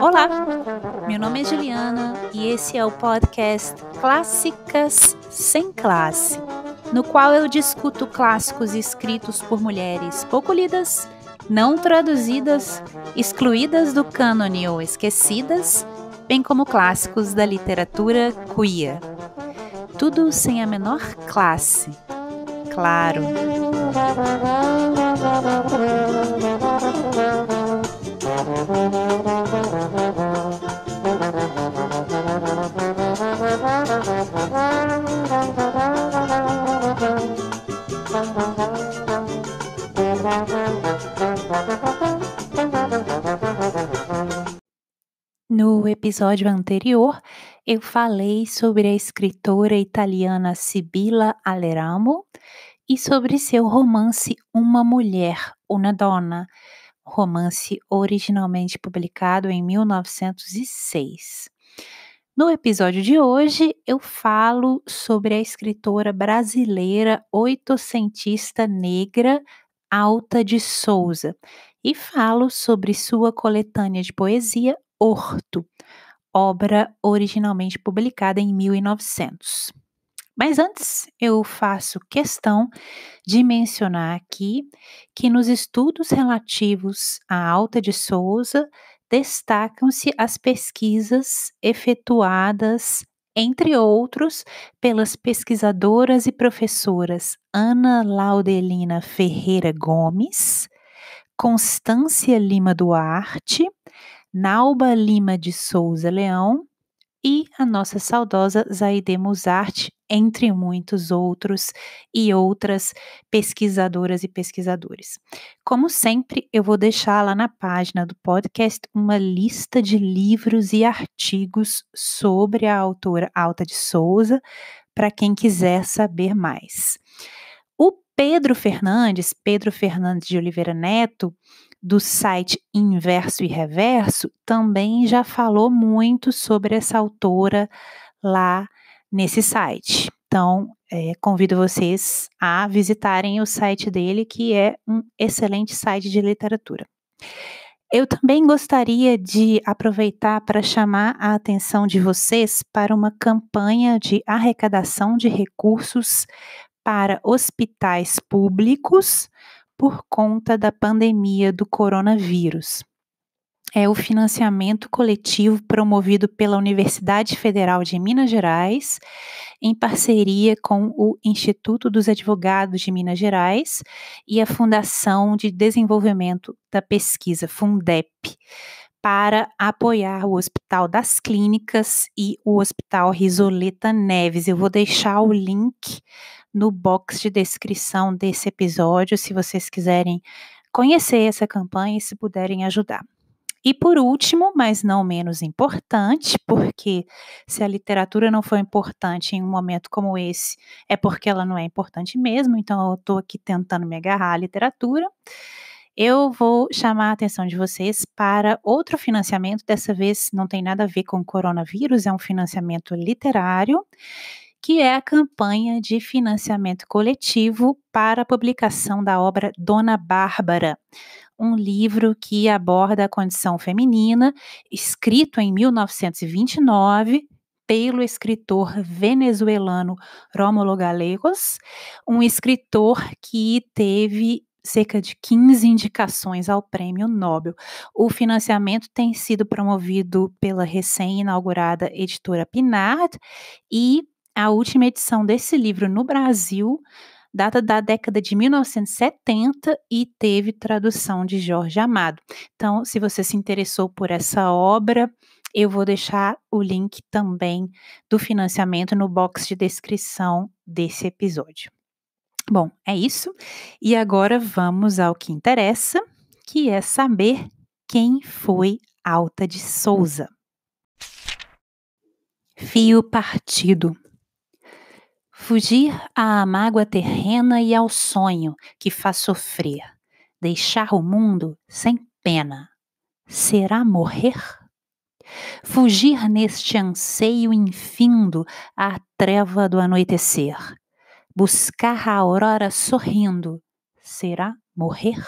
Olá, meu nome é Juliana e esse é o podcast Clássicas Sem Classe, no qual eu discuto clássicos escritos por mulheres pouco lidas, não traduzidas, excluídas do cânone ou esquecidas, bem como clássicos da literatura queer. Tudo sem a menor classe, claro. No episódio anterior, eu falei sobre a escritora italiana Sibilla Aleramo e sobre seu romance Uma Mulher, Una Donna, romance originalmente publicado em 1906. No episódio de hoje, eu falo sobre a escritora brasileira oitocentista negra Alta de Souza e falo sobre sua coletânea de poesia Horto, obra originalmente publicada em 1900. Mas antes, eu faço questão de mencionar aqui que nos estudos relativos à Alta de Souza destacam-se as pesquisas efetuadas, entre outros, pelas pesquisadoras e professoras Ana Laudelina Ferreira Gomes, Constância Lima Duarte, Nauba Lima de Souza Leão e a nossa saudosa Zaide Musart, entre muitos outros e outras pesquisadoras e pesquisadores. Como sempre, eu vou deixar lá na página do podcast uma lista de livros e artigos sobre a autora Alta de Souza, para quem quiser saber mais. O Pedro Fernandes, Pedro Fernandes de Oliveira Neto, do site Inverso e Reverso também já falou muito sobre essa autora lá nesse site. Então, é, convido vocês a visitarem o site dele, que é um excelente site de literatura. Eu também gostaria de aproveitar para chamar a atenção de vocês para uma campanha de arrecadação de recursos para hospitais públicos por conta da pandemia do coronavírus. É o financiamento coletivo promovido pela Universidade Federal de Minas Gerais, em parceria com o Instituto dos Advogados de Minas Gerais e a Fundação de Desenvolvimento da Pesquisa, Fundep, para apoiar o Hospital das Clínicas e o Hospital Risoleta Neves. Eu vou deixar o link no box de descrição desse episódio, se vocês quiserem conhecer essa campanha e se puderem ajudar. E por último, mas não menos importante, porque se a literatura não for importante em um momento como esse, é porque ela não é importante mesmo, então eu estou aqui tentando me agarrar à literatura. Eu vou chamar a atenção de vocês para outro financiamento, dessa vez não tem nada a ver com coronavírus, é um financiamento literário que é a campanha de financiamento coletivo para a publicação da obra Dona Bárbara, um livro que aborda a condição feminina, escrito em 1929 pelo escritor venezuelano Rómulo Gallegos, um escritor que teve cerca de 15 indicações ao Prêmio Nobel. O financiamento tem sido promovido pela recém-inaugurada editora Pinard e a última edição desse livro no Brasil data da década de 1970 e teve tradução de Jorge Amado. Então, se você se interessou por essa obra, eu vou deixar o link também do financiamento no box de descrição desse episódio. Bom, é isso. E agora vamos ao que interessa, que é saber quem foi Alta de Souza. Fio partido Fugir à mágoa terrena e ao sonho que faz sofrer, deixar o mundo sem pena, será morrer? Fugir neste anseio infindo à treva do anoitecer, buscar a aurora sorrindo, será morrer?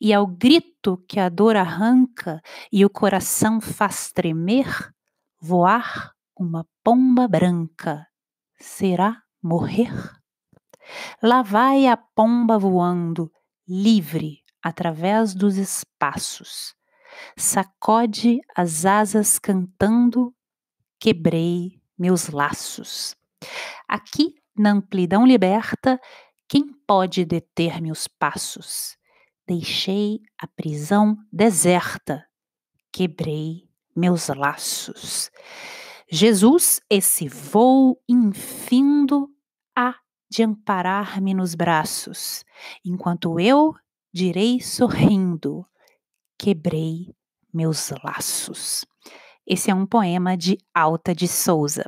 E ao grito que a dor arranca e o coração faz tremer, voar uma pomba branca, será morrer? Lá vai a pomba voando, livre, através dos espaços. Sacode as asas cantando, quebrei meus laços. Aqui, na amplidão liberta, quem pode deter meus passos? Deixei a prisão deserta, quebrei meus laços. Jesus, esse voo infindo, há de amparar-me nos braços, enquanto eu direi sorrindo: quebrei meus laços. Esse é um poema de Alta de Souza.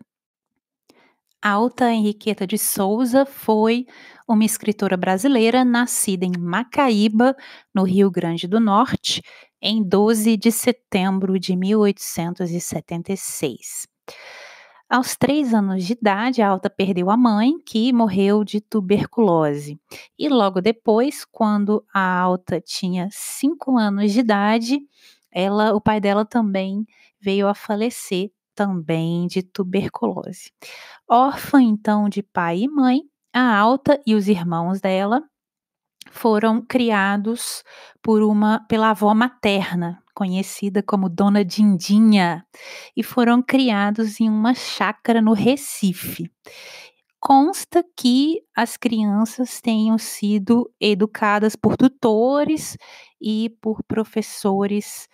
Alta Henriqueta de Souza foi uma escritora brasileira nascida em Macaíba, no Rio Grande do Norte, em 12 de setembro de 1876. Aos três anos de idade, a Alta perdeu a mãe, que morreu de tuberculose. E logo depois, quando a Alta tinha cinco anos de idade, ela, o pai dela também veio a falecer também de tuberculose. Órfã então de pai e mãe, a Alta e os irmãos dela foram criados por uma pela avó materna, conhecida como Dona Dindinha, e foram criados em uma chácara no Recife. Consta que as crianças tenham sido educadas por tutores e por professores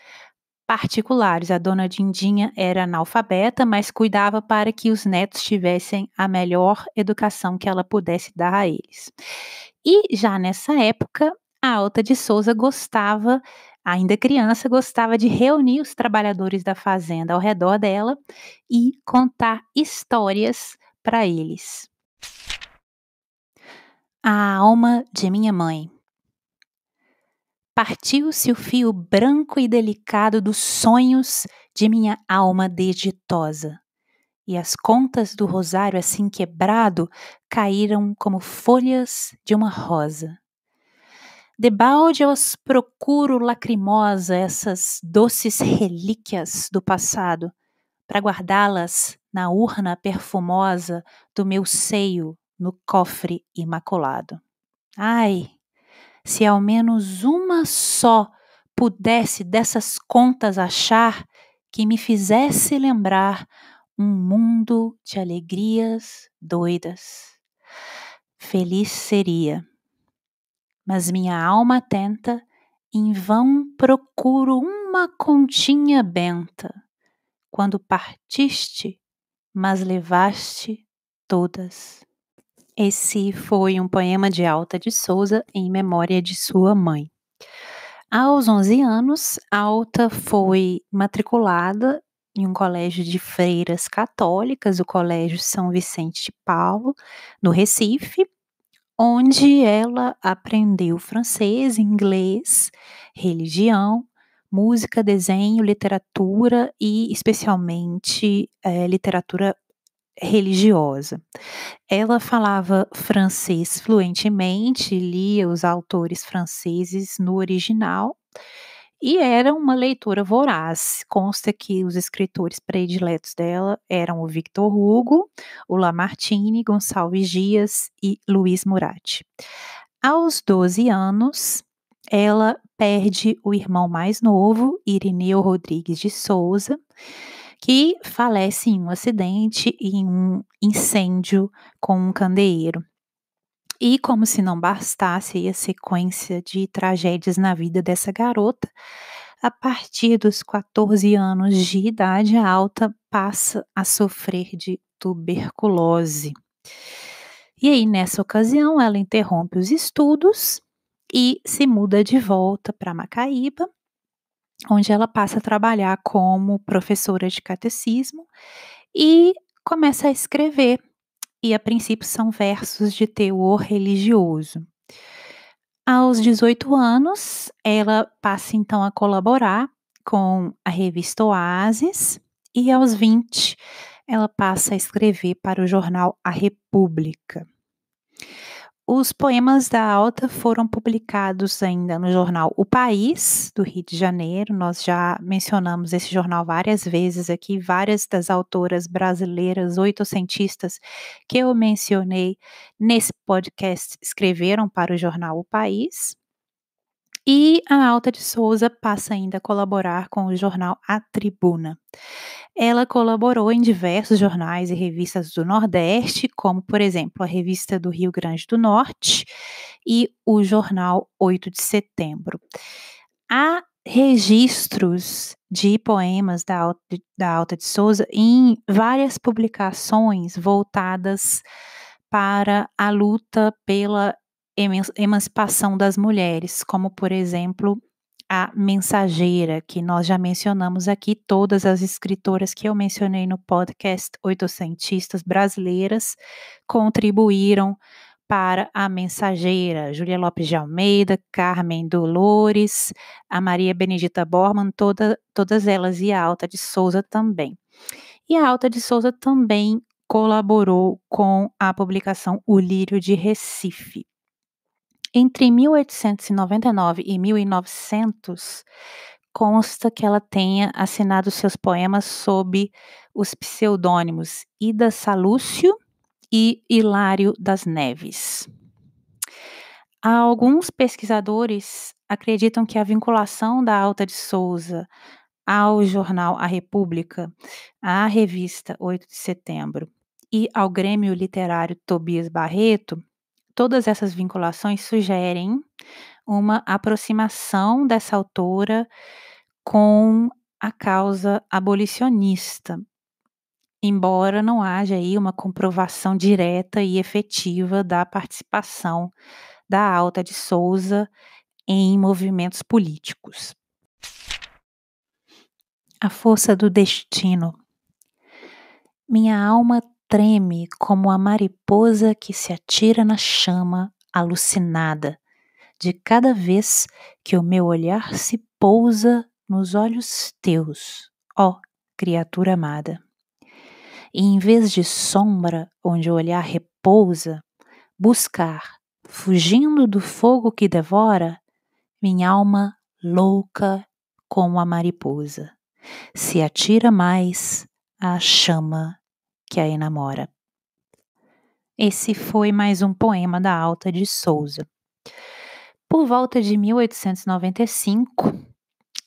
particulares. A dona Dindinha era analfabeta, mas cuidava para que os netos tivessem a melhor educação que ela pudesse dar a eles. E já nessa época, a Alta de Souza gostava, ainda criança, gostava de reunir os trabalhadores da fazenda ao redor dela e contar histórias para eles. A alma de minha mãe. Partiu-se o fio branco e delicado dos sonhos de minha alma desditosa, e as contas do rosário assim quebrado caíram como folhas de uma rosa. Debalde eu as procuro lacrimosa essas doces relíquias do passado, para guardá-las na urna perfumosa do meu seio no cofre imaculado. Ai, se ao menos uma só pudesse dessas contas achar que me fizesse lembrar um mundo de alegrias doidas. Feliz seria. Mas minha alma tenta, em vão procuro uma continha benta. Quando partiste, mas levaste todas. Esse foi um poema de Alta de Souza em memória de sua mãe. Aos 11 anos, Alta foi matriculada em um colégio de freiras católicas, o Colégio São Vicente de Paulo, no Recife, onde ela aprendeu francês, inglês, religião, música, desenho, literatura e, especialmente, é, literatura religiosa. Ela falava francês fluentemente, lia os autores franceses no original e era uma leitora voraz. Consta que os escritores prediletos dela eram o Victor Hugo, o Lamartine, Gonçalves Dias e Luiz Murat. Aos 12 anos, ela perde o irmão mais novo, Irineu Rodrigues de Souza, que falece em um acidente e em um incêndio com um candeeiro. E como se não bastasse a sequência de tragédias na vida dessa garota, a partir dos 14 anos de idade, alta passa a sofrer de tuberculose. E aí, nessa ocasião, ela interrompe os estudos e se muda de volta para Macaíba, onde ela passa a trabalhar como professora de catecismo e começa a escrever. e a princípio são versos de teor religioso. Aos 18 anos, ela passa então a colaborar com a revista Oasis e aos 20 ela passa a escrever para o jornal A República. Os poemas da Alta foram publicados ainda no jornal O País, do Rio de Janeiro. Nós já mencionamos esse jornal várias vezes aqui. Várias das autoras brasileiras oitocentistas que eu mencionei nesse podcast escreveram para o jornal O País. E a Alta de Souza passa ainda a colaborar com o jornal A Tribuna. Ela colaborou em diversos jornais e revistas do Nordeste, como, por exemplo, a Revista do Rio Grande do Norte e o jornal 8 de Setembro. Há registros de poemas da Alta, da Alta de Souza em várias publicações voltadas para a luta pela emancipação das mulheres, como por exemplo a Mensageira, que nós já mencionamos aqui, todas as escritoras que eu mencionei no podcast Oitocentistas Brasileiras contribuíram para a Mensageira, Júlia Lopes de Almeida, Carmen Dolores, a Maria Benedita Borman, toda, todas elas e a Alta de Souza também. E a Alta de Souza também colaborou com a publicação O Lírio de Recife. Entre 1899 e 1900, consta que ela tenha assinado seus poemas sob os pseudônimos Ida Salúcio e Hilário das Neves. Alguns pesquisadores acreditam que a vinculação da Alta de Souza ao jornal A República, à revista 8 de Setembro e ao Grêmio Literário Tobias Barreto Todas essas vinculações sugerem uma aproximação dessa autora com a causa abolicionista, embora não haja aí uma comprovação direta e efetiva da participação da Alta de Souza em movimentos políticos. A força do destino. Minha alma treme como a mariposa que se atira na chama, alucinada, de cada vez que o meu olhar se pousa nos olhos teus, ó criatura amada. E em vez de sombra onde o olhar repousa, buscar, fugindo do fogo que devora, minha alma louca como a mariposa, se atira mais à chama que a enamora. Esse foi mais um poema da Alta de Souza. Por volta de 1895,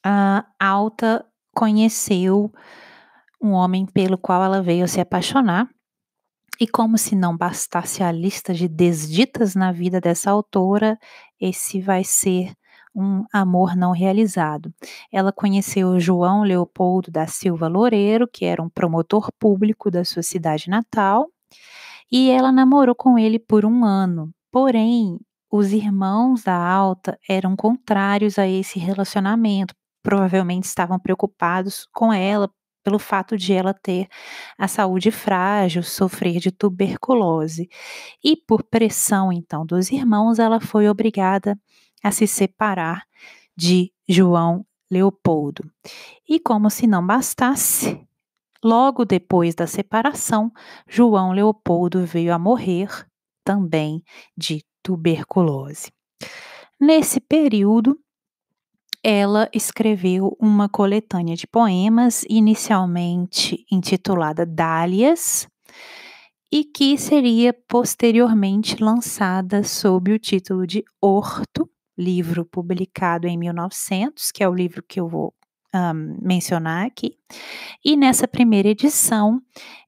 a Alta conheceu um homem pelo qual ela veio se apaixonar. E como se não bastasse a lista de desditas na vida dessa autora, esse vai ser um amor não realizado. Ela conheceu João Leopoldo da Silva Loureiro, que era um promotor público da sua cidade natal, e ela namorou com ele por um ano. Porém, os irmãos da Alta eram contrários a esse relacionamento, provavelmente estavam preocupados com ela pelo fato de ela ter a saúde frágil, sofrer de tuberculose. E por pressão então dos irmãos, ela foi obrigada a se separar de João Leopoldo. E como se não bastasse, logo depois da separação, João Leopoldo veio a morrer também de tuberculose. Nesse período, ela escreveu uma coletânea de poemas, inicialmente intitulada Dálias, e que seria posteriormente lançada sob o título de Horto, livro publicado em 1900, que é o livro que eu vou um, mencionar aqui. E nessa primeira edição,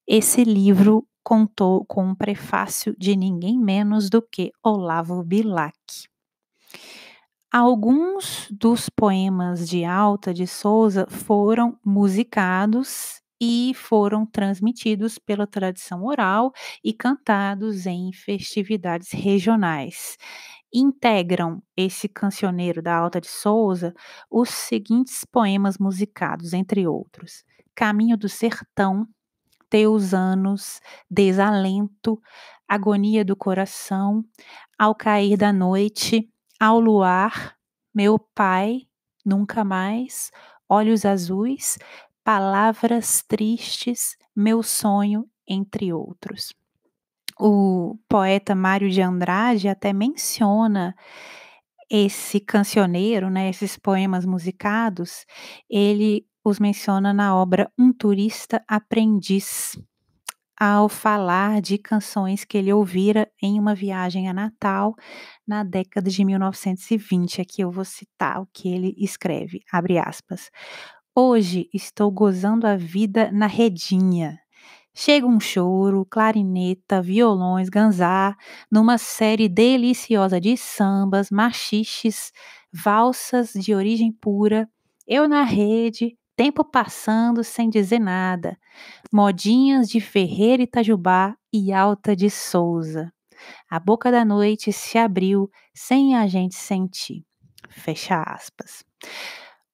esse livro contou com um prefácio de ninguém menos do que Olavo Bilac. Alguns dos poemas de Alta de Souza foram musicados e foram transmitidos pela tradição oral e cantados em festividades regionais integram esse cancioneiro da Alta de Souza os seguintes poemas musicados, entre outros: Caminho do Sertão, teus anos, desalento, agonia do coração, ao cair da noite, ao luar, meu pai, nunca mais, olhos azuis, palavras tristes, meu sonho, entre outros. O poeta Mário de Andrade até menciona esse cancioneiro, né, esses poemas musicados, ele os menciona na obra Um Turista Aprendiz, ao falar de canções que ele ouvira em uma viagem a Natal na década de 1920. Aqui eu vou citar o que ele escreve, abre aspas. Hoje estou gozando a vida na redinha. Chega um choro, clarineta, violões, ganzá, numa série deliciosa de sambas, machiches, valsas de origem pura, eu na rede, tempo passando sem dizer nada, modinhas de Ferreira Itajubá e Alta de Souza. A boca da noite se abriu sem a gente sentir. Fecha aspas.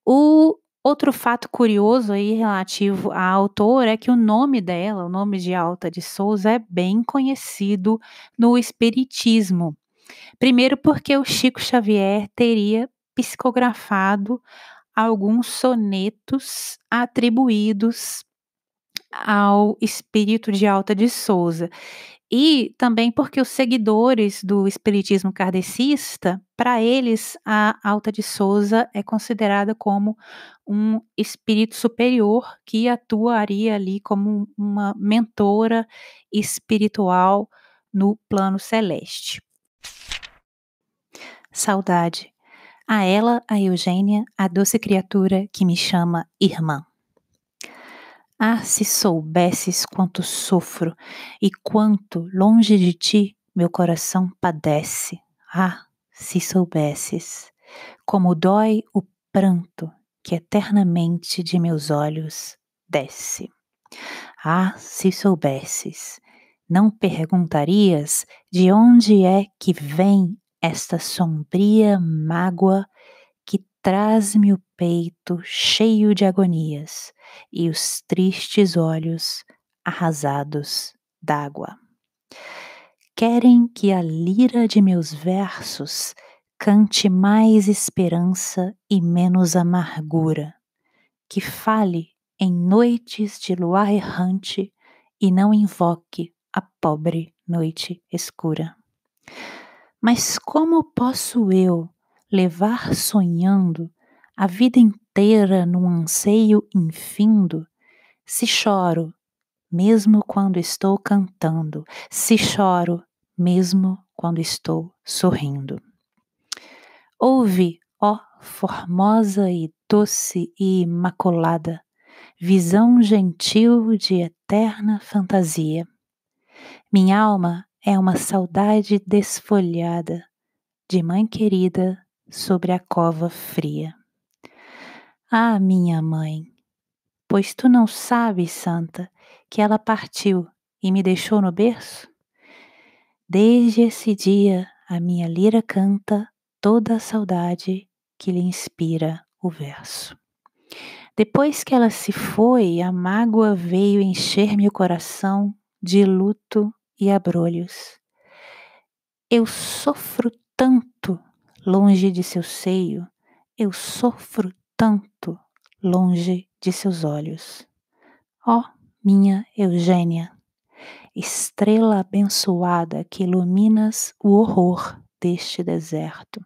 O Outro fato curioso aí relativo à autora é que o nome dela, o nome de Alta de Souza, é bem conhecido no Espiritismo. Primeiro, porque o Chico Xavier teria psicografado alguns sonetos atribuídos ao espírito de Alta de Souza. E também porque os seguidores do espiritismo kardecista, para eles, a Alta de Souza é considerada como um espírito superior que atuaria ali como uma mentora espiritual no plano celeste. Saudade. A ela, a Eugênia, a doce criatura que me chama irmã. Ah, se soubesses quanto sofro e quanto, longe de ti, meu coração padece. Ah, se soubesses como dói o pranto que eternamente de meus olhos desce. Ah, se soubesses, não perguntarias de onde é que vem esta sombria mágoa Traz-me o peito cheio de agonias e os tristes olhos arrasados d'água. Querem que a lira de meus versos cante mais esperança e menos amargura, que fale em noites de luar errante e não invoque a pobre noite escura. Mas como posso eu levar sonhando a vida inteira num anseio infindo, se choro, mesmo quando estou cantando, se choro, mesmo quando estou sorrindo. Ouve, ó formosa e doce e imaculada, visão gentil de eterna fantasia. Minha alma é uma saudade desfolhada, de mãe querida sobre a cova fria. Ah, minha mãe, pois tu não sabes, santa, que ela partiu e me deixou no berço? Desde esse dia a minha lira canta toda a saudade que lhe inspira o verso. Depois que ela se foi, a mágoa veio encher-me o coração de luto e abrolhos. Eu sofro tanto longe de seu seio, eu sofro tanto longe de seus olhos. Ó, oh, minha Eugênia, estrela abençoada que iluminas o horror deste deserto.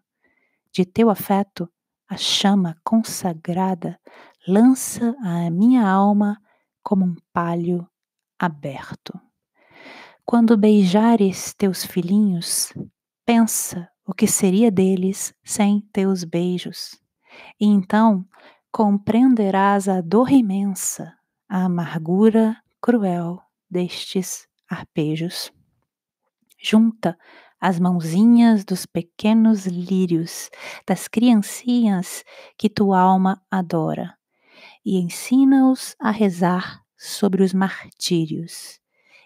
De teu afeto, a chama consagrada lança a minha alma como um palho aberto. Quando beijares teus filhinhos, pensa o que seria deles sem teus beijos. E então compreenderás a dor imensa, a amargura cruel destes arpejos. Junta as mãozinhas dos pequenos lírios, das criancinhas que tua alma adora, e ensina-os a rezar sobre os martírios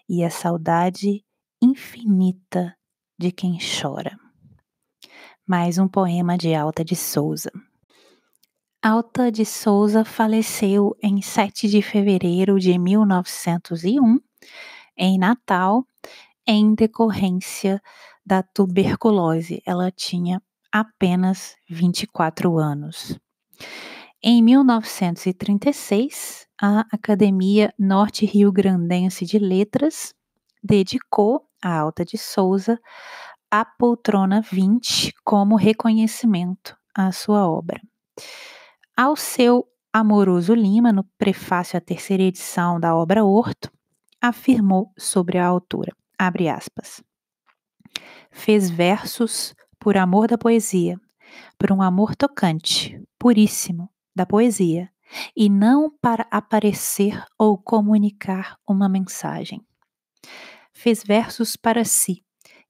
e a saudade infinita de quem chora mais um poema de Alta de Souza. Alta de Souza faleceu em 7 de fevereiro de 1901, em Natal, em decorrência da tuberculose. Ela tinha apenas 24 anos. Em 1936, a Academia Norte Rio Grandense de Letras dedicou a Alta de Souza a poltrona 20 como reconhecimento à sua obra. Ao seu Amoroso Lima, no prefácio à terceira edição da obra Horto, afirmou sobre a autora, abre aspas, fez versos por amor da poesia, por um amor tocante, puríssimo, da poesia, e não para aparecer ou comunicar uma mensagem. Fez versos para si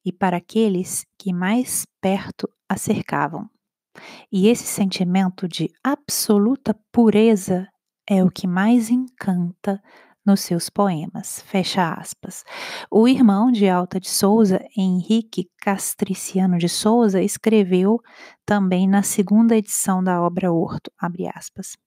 e para aqueles que mais perto a cercavam. E esse sentimento de absoluta pureza é o que mais encanta nos seus poemas. Fecha aspas. O irmão de Alta de Souza, Henrique Castriciano de Souza, escreveu também na segunda edição da obra Horto, abre aspas.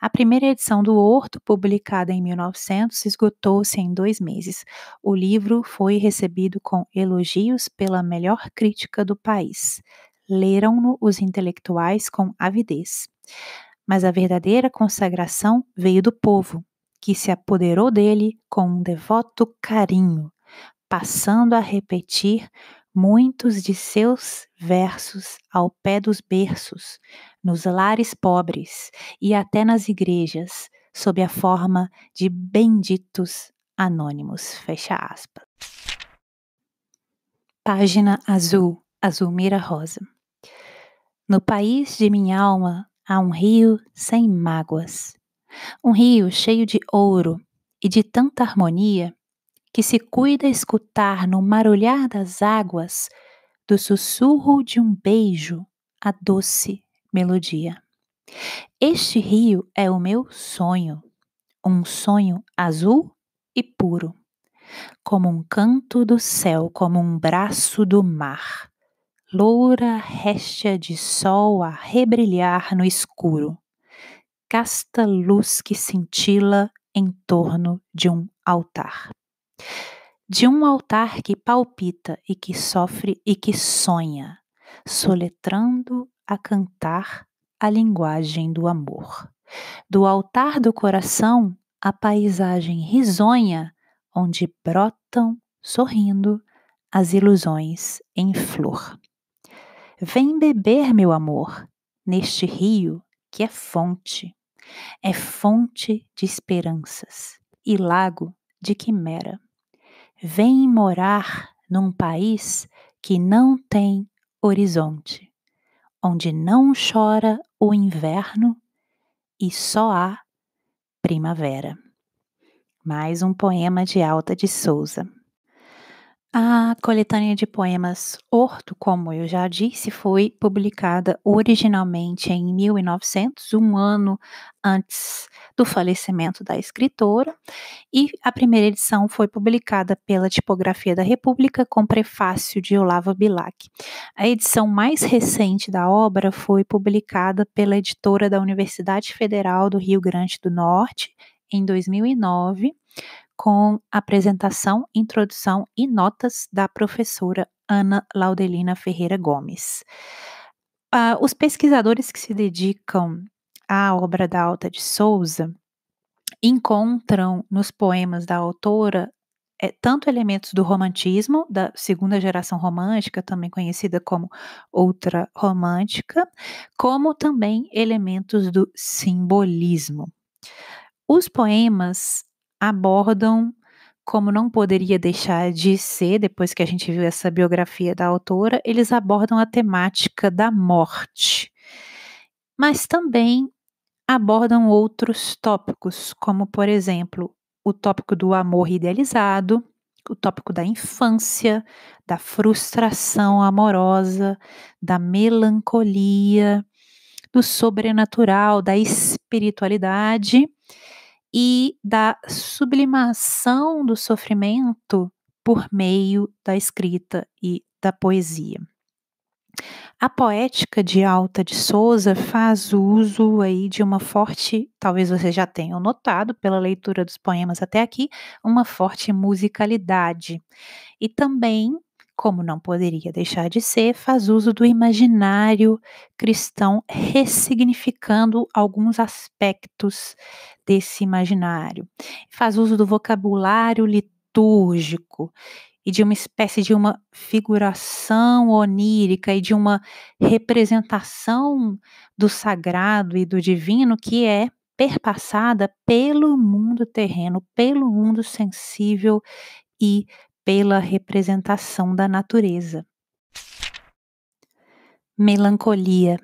A primeira edição do Horto, publicada em 1900, esgotou-se em dois meses. O livro foi recebido com elogios pela melhor crítica do país. Leram-no os intelectuais com avidez. Mas a verdadeira consagração veio do povo, que se apoderou dele com um devoto carinho, passando a repetir muitos de seus versos ao pé dos berços, nos lares pobres e até nas igrejas, sob a forma de benditos anônimos. Fecha aspas. Página azul, azul mira rosa. No país de minha alma há um rio sem mágoas um rio cheio de ouro e de tanta harmonia que se cuida escutar no marulhar das águas do sussurro de um beijo a doce melodia. Este rio é o meu sonho, um sonho azul e puro, como um canto do céu, como um braço do mar, loura réstia de sol a rebrilhar no escuro casta luz que cintila em torno de um altar. De um altar que palpita e que sofre e que sonha, soletrando a cantar a linguagem do amor. Do altar do coração, a paisagem risonha, onde brotam, sorrindo, as ilusões em flor. Vem beber, meu amor, neste rio que é fonte, é fonte de esperanças e lago de quimera. Vem morar num país que não tem horizonte, onde não chora o inverno e só há primavera. Mais um poema de Alta de Souza. A coletânea de poemas Horto, como eu já disse, foi publicada originalmente em 1900, um ano antes do falecimento da escritora, e a primeira edição foi publicada pela Tipografia da República com prefácio de Olavo Bilac. A edição mais recente da obra foi publicada pela editora da Universidade Federal do Rio Grande do Norte em 2009 com apresentação, introdução e notas da professora Ana Laudelina Ferreira Gomes. Uh, os pesquisadores que se dedicam à obra da Alta de Souza encontram nos poemas da autora é, tanto elementos do romantismo, da segunda geração romântica, também conhecida como outra romântica, como também elementos do simbolismo. Os poemas abordam, como não poderia deixar de ser, depois que a gente viu essa biografia da autora, eles abordam a temática da morte, mas também abordam outros tópicos, como, por exemplo, o tópico do amor idealizado, o tópico da infância, da frustração amorosa, da melancolia, do sobrenatural, da espiritualidade e da sublimação do sofrimento por meio da escrita e da poesia. A poética de Alta de Souza faz uso aí de uma forte, talvez vocês já tenham notado pela leitura dos poemas até aqui, uma forte musicalidade. E também, como não poderia deixar de ser, faz uso do imaginário cristão, ressignificando alguns aspectos desse imaginário. Faz uso do vocabulário litúrgico e de uma espécie de uma figuração onírica e de uma representação do sagrado e do divino que é perpassada pelo mundo terreno, pelo mundo sensível e pela representação da natureza. Melancolia.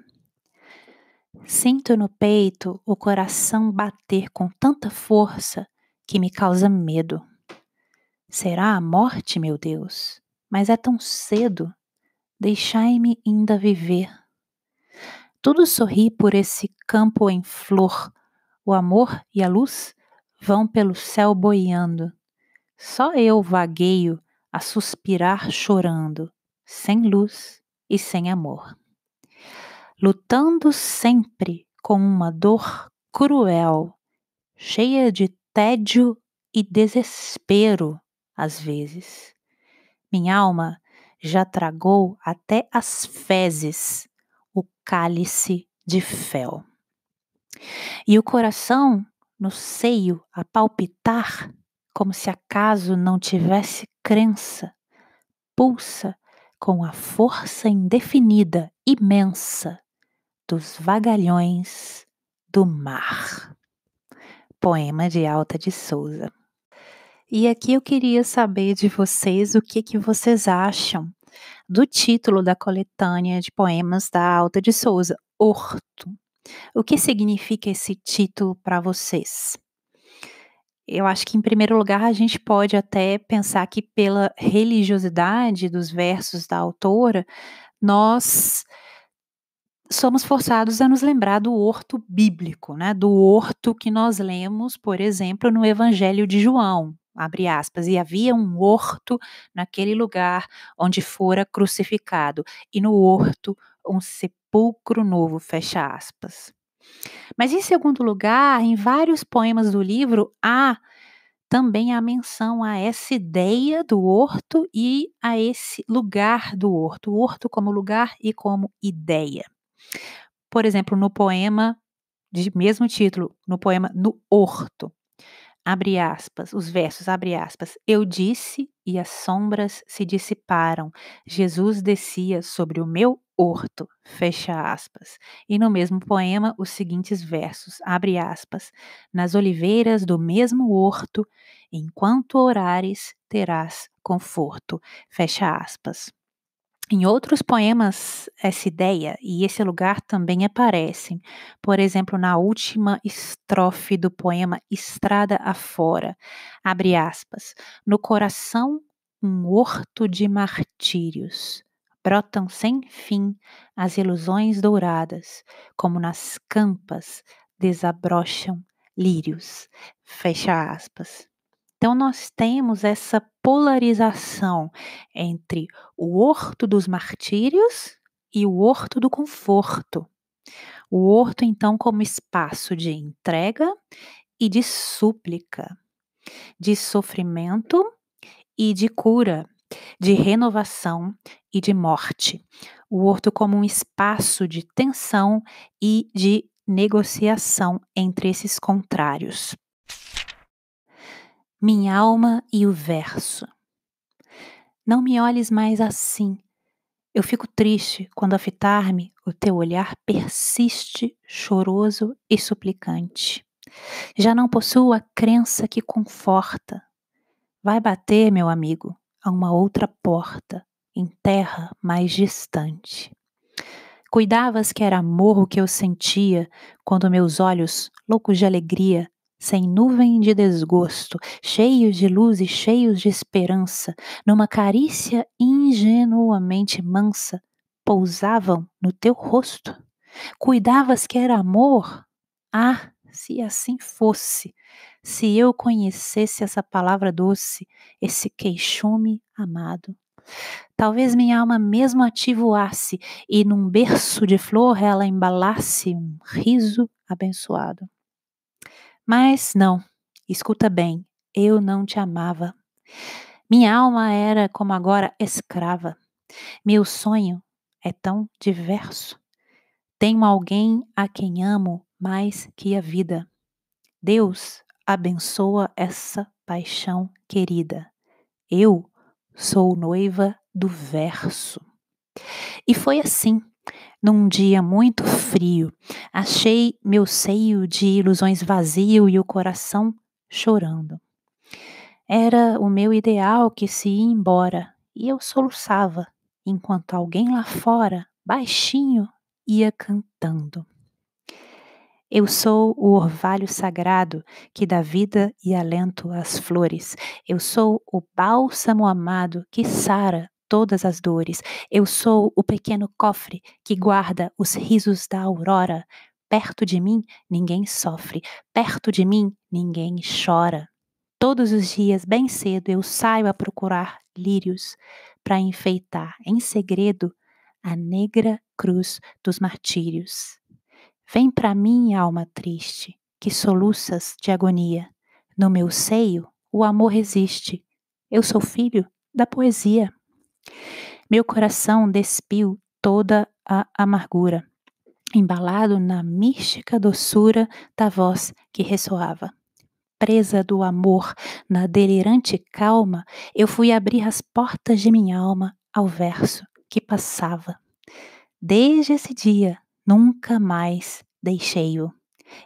Sinto no peito o coração bater com tanta força que me causa medo. Será a morte, meu Deus? Mas é tão cedo. Deixai-me ainda viver. Tudo sorri por esse campo em flor. O amor e a luz vão pelo céu boiando. Só eu vagueio a suspirar chorando, sem luz e sem amor. Lutando sempre com uma dor cruel, cheia de tédio e desespero às vezes. Minha alma já tragou até as fezes o cálice de fel. E o coração no seio a palpitar, como se acaso não tivesse crença, pulsa com a força indefinida, imensa, dos vagalhões do mar. Poema de Alta de Souza. E aqui eu queria saber de vocês o que, que vocês acham do título da coletânea de poemas da Alta de Souza, Horto. O que significa esse título para vocês? Eu acho que, em primeiro lugar, a gente pode até pensar que, pela religiosidade dos versos da autora, nós somos forçados a nos lembrar do horto bíblico, né? Do horto que nós lemos, por exemplo, no Evangelho de João abre aspas, e havia um horto naquele lugar onde fora crucificado, e no horto um sepulcro novo, fecha aspas. Mas em segundo lugar, em vários poemas do livro há também a menção a essa ideia do horto e a esse lugar do horto, o horto como lugar e como ideia. Por exemplo, no poema de mesmo título, no poema No Horto, abre aspas, os versos, abre aspas, eu disse e as sombras se dissiparam, Jesus descia sobre o meu horto, fecha aspas. E no mesmo poema, os seguintes versos, abre aspas, nas oliveiras do mesmo horto, enquanto orares, terás conforto, fecha aspas. Em outros poemas, essa ideia e esse lugar também aparecem. Por exemplo, na última estrofe do poema Estrada Afora, abre aspas, no coração um horto de martírios. Brotam sem fim as ilusões douradas, como nas campas desabrocham lírios. Fecha aspas. Então, nós temos essa polarização entre o horto dos martírios e o horto do conforto. O horto, então, como espaço de entrega e de súplica, de sofrimento e de cura, de renovação e de morte. O horto como um espaço de tensão e de negociação entre esses contrários minha alma e o verso. Não me olhes mais assim. Eu fico triste quando a fitar-me o teu olhar persiste, choroso e suplicante. Já não possuo a crença que conforta. Vai bater, meu amigo, a uma outra porta, em terra mais distante. Cuidavas que era amor o que eu sentia quando meus olhos, loucos de alegria, sem nuvem de desgosto, cheios de luz e cheios de esperança, numa carícia ingenuamente mansa, pousavam no teu rosto? Cuidavas que era amor? Ah, se assim fosse! Se eu conhecesse essa palavra doce, esse queixume amado. Talvez minha alma mesmo ativoasse e num berço de flor ela embalasse um riso abençoado. Mas não, escuta bem, eu não te amava. Minha alma era como agora escrava. Meu sonho é tão diverso. Tenho alguém a quem amo mais que a vida. Deus abençoa essa paixão querida. Eu sou noiva do verso. E foi assim, num dia muito frio, achei meu seio de ilusões vazio e o coração chorando. Era o meu ideal que se ia embora e eu soluçava, enquanto alguém lá fora, baixinho, ia cantando. Eu sou o orvalho sagrado que dá vida e alento às flores. Eu sou o bálsamo amado que sara todas as dores. Eu sou o pequeno cofre que guarda os risos da aurora. Perto de mim ninguém sofre, perto de mim ninguém chora. Todos os dias, bem cedo, eu saio a procurar lírios para enfeitar em segredo a negra cruz dos martírios. Vem para mim, alma triste, que soluças de agonia. No meu seio, o amor resiste. Eu sou filho da poesia. Meu coração despiu toda a amargura, embalado na mística doçura da voz que ressoava. Presa do amor, na delirante calma, eu fui abrir as portas de minha alma ao verso que passava. Desde esse dia, nunca mais deixei-o.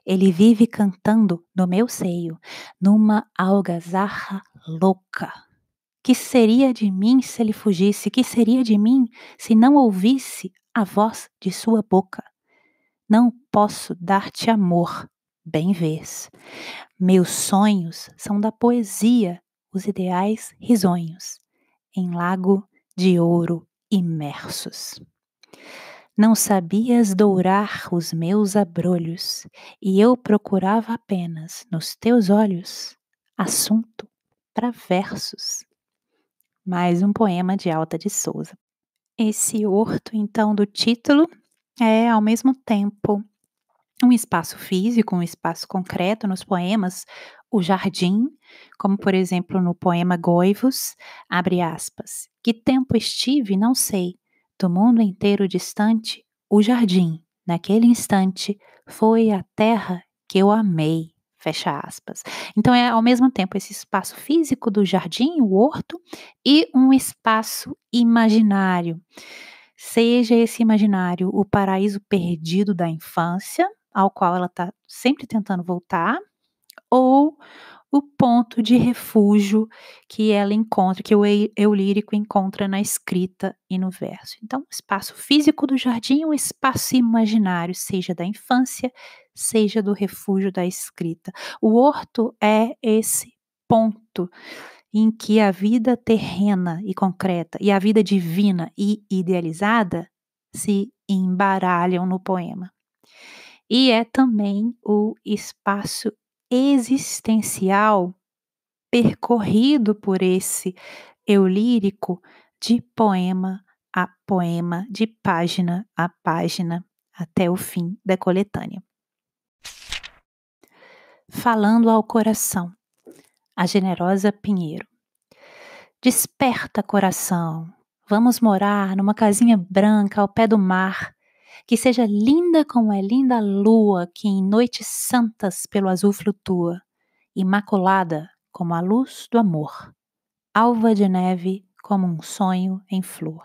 Ele vive cantando no meu seio, numa algazarra louca. Que seria de mim se ele fugisse? Que seria de mim se não ouvisse a voz de sua boca? Não posso dar-te amor, bem vês. Meus sonhos são da poesia, os ideais risonhos, em lago de ouro imersos. Não sabias dourar os meus abrolhos, e eu procurava apenas nos teus olhos assunto para versos. Mais um poema de Alta de Souza. Esse horto, então, do título é ao mesmo tempo um espaço físico, um espaço concreto nos poemas, o jardim, como por exemplo no poema Goivos, abre aspas. Que tempo estive, não sei, do mundo inteiro distante, o jardim, naquele instante, foi a terra que eu amei. Fecha aspas. Então é ao mesmo tempo esse espaço físico do jardim, o horto, e um espaço imaginário. Seja esse imaginário o paraíso perdido da infância, ao qual ela está sempre tentando voltar, ou o ponto de refúgio que ela encontra, que o eu lírico encontra na escrita e no verso. Então, o espaço físico do jardim, um espaço imaginário, seja da infância, seja do refúgio da escrita. O horto é esse ponto em que a vida terrena e concreta e a vida divina e idealizada se embaralham no poema. E é também o espaço existencial percorrido por esse eu lírico de poema a poema, de página a página, até o fim da coletânea. Falando ao coração, a generosa Pinheiro. Desperta, coração, vamos morar numa casinha branca ao pé do mar, que seja linda como é linda a lua que em noites santas pelo azul flutua, imaculada como a luz do amor, alva de neve como um sonho em flor.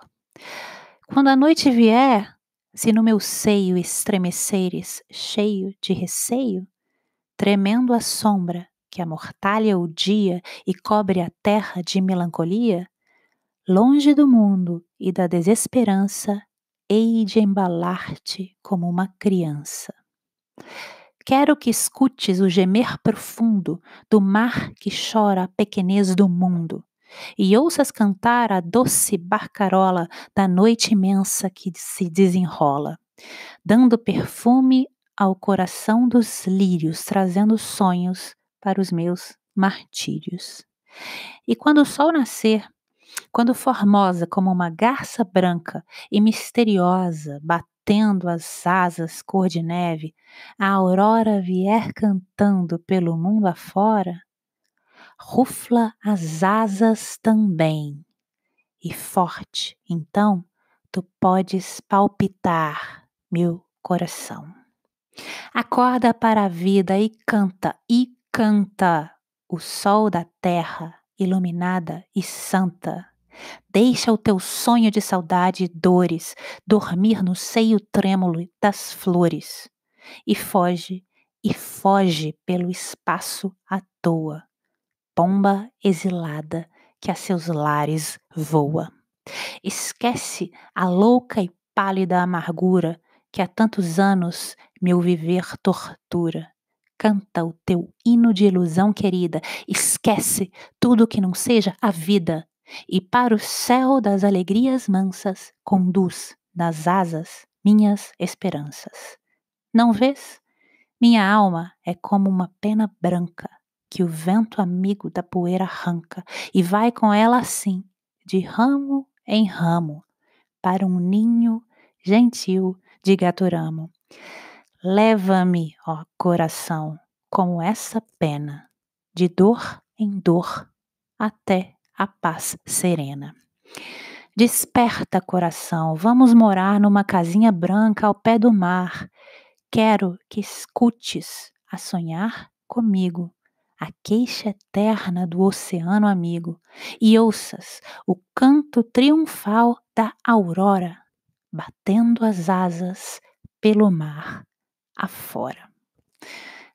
Quando a noite vier, se no meu seio estremeceres, cheio de receio, tremendo a sombra que amortalha o dia e cobre a terra de melancolia, longe do mundo e da desesperança, hei de embalar-te como uma criança. Quero que escutes o gemer profundo do mar que chora a pequenez do mundo, e ouças cantar a doce barcarola da noite imensa que se desenrola, dando perfume ao coração dos lírios, trazendo sonhos para os meus martírios. E quando o sol nascer, Quando formosa como uma garça branca e misteriosa, batendo as asas cor de neve, a aurora vier cantando pelo mundo afora, rufla as asas também. E forte, então, tu podes palpitar, meu coração. Acorda para a vida e canta, e canta, o sol da terra, iluminada e santa. Deixa o teu sonho de saudade e dores dormir no seio trêmulo das flores e foge, e foge pelo espaço à toa, pomba exilada que a seus lares voa. Esquece a louca e pálida amargura que há tantos anos meu viver tortura. Canta o teu hino de ilusão querida, esquece tudo que não seja a vida, e para o céu das alegrias mansas conduz nas asas minhas esperanças. Não vês? Minha alma é como uma pena branca que o vento amigo da poeira arranca e vai com ela assim, de ramo em ramo, para um ninho gentil de gaturamo. Leva-me, ó coração, como essa pena, de dor em dor, até a paz serena. Desperta, coração, vamos morar numa casinha branca ao pé do mar. Quero que escutes a sonhar comigo a queixa eterna do oceano amigo e ouças o canto triunfal da aurora batendo as asas pelo mar afora.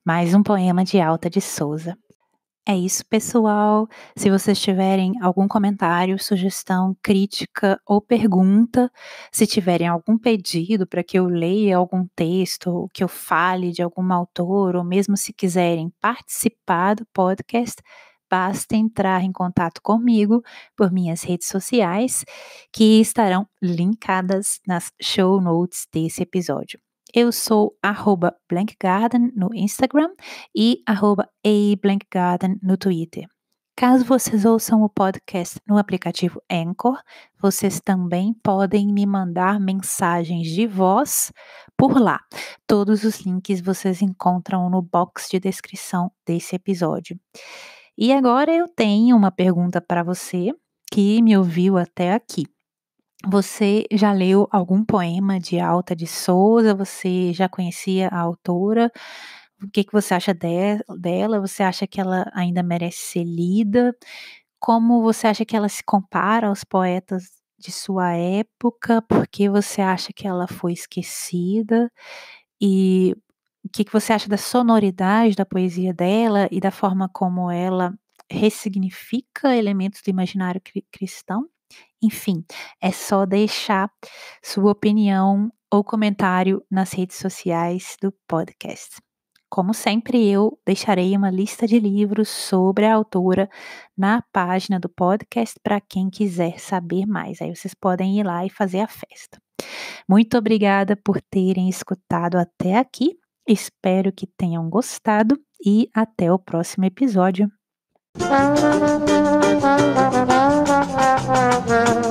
Mais um poema de Alta de Souza. É isso, pessoal. Se vocês tiverem algum comentário, sugestão, crítica ou pergunta, se tiverem algum pedido para que eu leia algum texto, ou que eu fale de algum autor, ou mesmo se quiserem participar do podcast, basta entrar em contato comigo por minhas redes sociais, que estarão linkadas nas show notes desse episódio. Eu sou arroba blankgarden no Instagram e arroba ablankgarden no Twitter. Caso vocês ouçam o podcast no aplicativo Anchor, vocês também podem me mandar mensagens de voz por lá. Todos os links vocês encontram no box de descrição desse episódio. E agora eu tenho uma pergunta para você que me ouviu até aqui. Você já leu algum poema de Alta de Souza? Você já conhecia a autora? O que, que você acha de, dela? Você acha que ela ainda merece ser lida? Como você acha que ela se compara aos poetas de sua época? Por que você acha que ela foi esquecida? E o que, que você acha da sonoridade da poesia dela e da forma como ela ressignifica elementos do imaginário cristão? Enfim, é só deixar sua opinião ou comentário nas redes sociais do podcast. Como sempre, eu deixarei uma lista de livros sobre a autora na página do podcast para quem quiser saber mais. Aí vocês podem ir lá e fazer a festa. Muito obrigada por terem escutado até aqui. Espero que tenham gostado e até o próximo episódio. Esse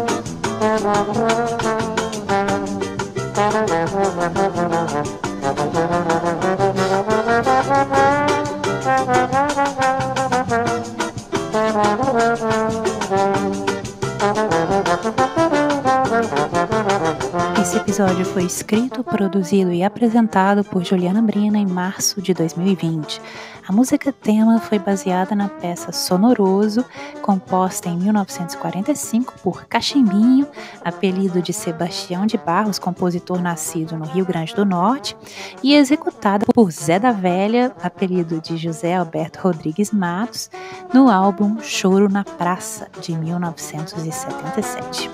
episódio foi escrito, produzido e apresentado por Juliana Brina em março de 2020. A música tema foi baseada na peça Sonoroso, composta em 1945 por Cachimbinho, apelido de Sebastião de Barros, compositor nascido no Rio Grande do Norte, e executada por Zé da Velha, apelido de José Alberto Rodrigues Matos, no álbum Choro na Praça, de 1977.